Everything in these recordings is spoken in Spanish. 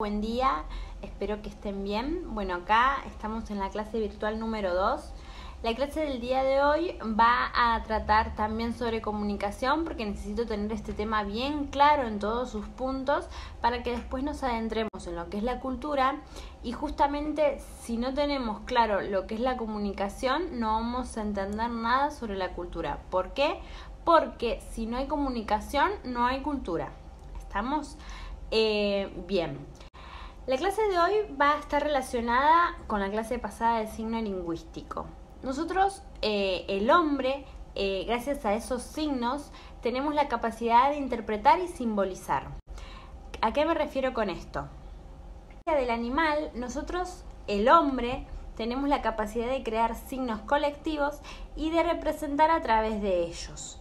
Buen día, espero que estén bien. Bueno, acá estamos en la clase virtual número 2. La clase del día de hoy va a tratar también sobre comunicación porque necesito tener este tema bien claro en todos sus puntos para que después nos adentremos en lo que es la cultura y justamente si no tenemos claro lo que es la comunicación no vamos a entender nada sobre la cultura. ¿Por qué? Porque si no hay comunicación no hay cultura. ¿Estamos? Eh, bien. La clase de hoy va a estar relacionada con la clase pasada de signo lingüístico. Nosotros, eh, el hombre, eh, gracias a esos signos, tenemos la capacidad de interpretar y simbolizar. ¿A qué me refiero con esto? Del animal, nosotros, el hombre, tenemos la capacidad de crear signos colectivos y de representar a través de ellos.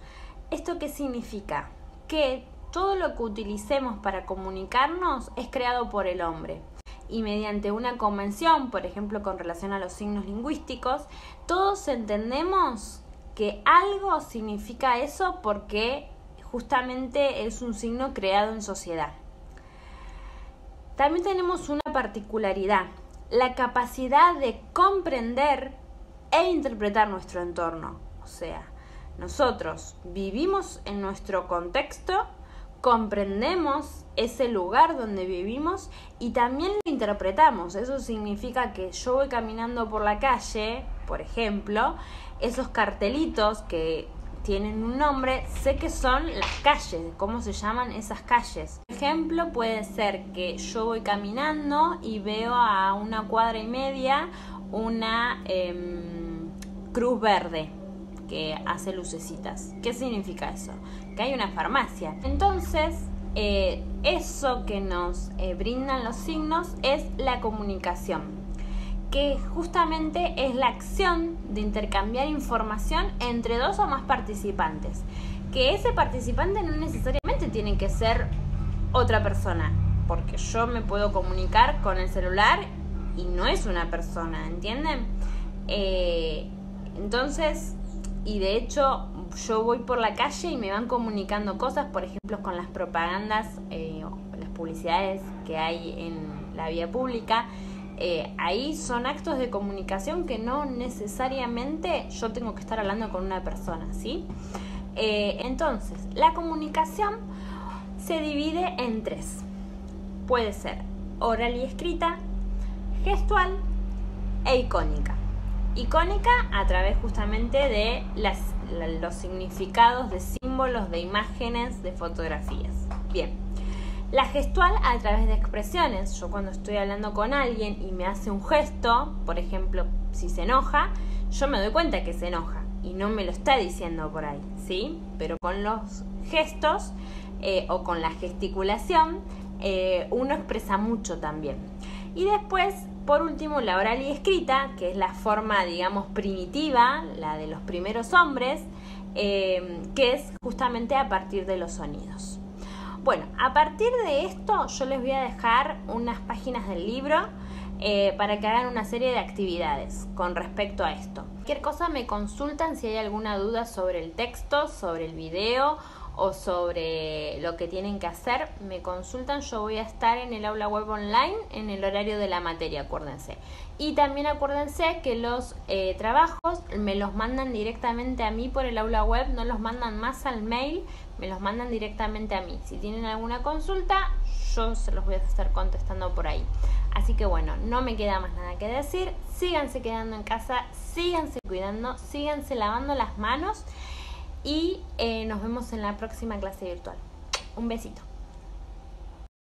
¿Esto qué significa? Que todo lo que utilicemos para comunicarnos es creado por el hombre. Y mediante una convención, por ejemplo con relación a los signos lingüísticos, todos entendemos que algo significa eso porque justamente es un signo creado en sociedad. También tenemos una particularidad, la capacidad de comprender e interpretar nuestro entorno. O sea, nosotros vivimos en nuestro contexto comprendemos ese lugar donde vivimos y también lo interpretamos. Eso significa que yo voy caminando por la calle, por ejemplo, esos cartelitos que tienen un nombre, sé que son las calles, cómo se llaman esas calles. Por ejemplo, puede ser que yo voy caminando y veo a una cuadra y media una em, cruz verde hace lucecitas. ¿Qué significa eso? que hay una farmacia. Entonces, eh, eso que nos eh, brindan los signos es la comunicación, que justamente es la acción de intercambiar información entre dos o más participantes. Que ese participante no necesariamente tiene que ser otra persona, porque yo me puedo comunicar con el celular y no es una persona, ¿entienden? Eh, entonces, y de hecho yo voy por la calle y me van comunicando cosas, por ejemplo, con las propagandas, eh, las publicidades que hay en la vía pública. Eh, ahí son actos de comunicación que no necesariamente yo tengo que estar hablando con una persona, ¿sí? Eh, entonces, la comunicación se divide en tres. Puede ser oral y escrita, gestual e icónica. Icónica a través justamente de los significados de símbolos, de imágenes, de fotografías. Bien, la gestual a través de expresiones. Yo cuando estoy hablando con alguien y me hace un gesto, por ejemplo, si se enoja, yo me doy cuenta que se enoja y no me lo está diciendo por ahí, ¿sí? Pero con los gestos eh, o con la gesticulación, eh, uno expresa mucho también. Y después por último, la oral y escrita, que es la forma, digamos, primitiva, la de los primeros hombres, eh, que es justamente a partir de los sonidos. Bueno, a partir de esto yo les voy a dejar unas páginas del libro eh, para que hagan una serie de actividades con respecto a esto. Cualquier cosa me consultan si hay alguna duda sobre el texto, sobre el video o sobre lo que tienen que hacer, me consultan. Yo voy a estar en el aula web online en el horario de la materia, acuérdense. Y también acuérdense que los eh, trabajos me los mandan directamente a mí por el aula web, no los mandan más al mail, me los mandan directamente a mí. Si tienen alguna consulta, yo se los voy a estar contestando por ahí. Así que bueno, no me queda más nada que decir. Síganse quedando en casa, síganse cuidando, síganse lavando las manos y eh, nos vemos en la próxima clase virtual. Un besito.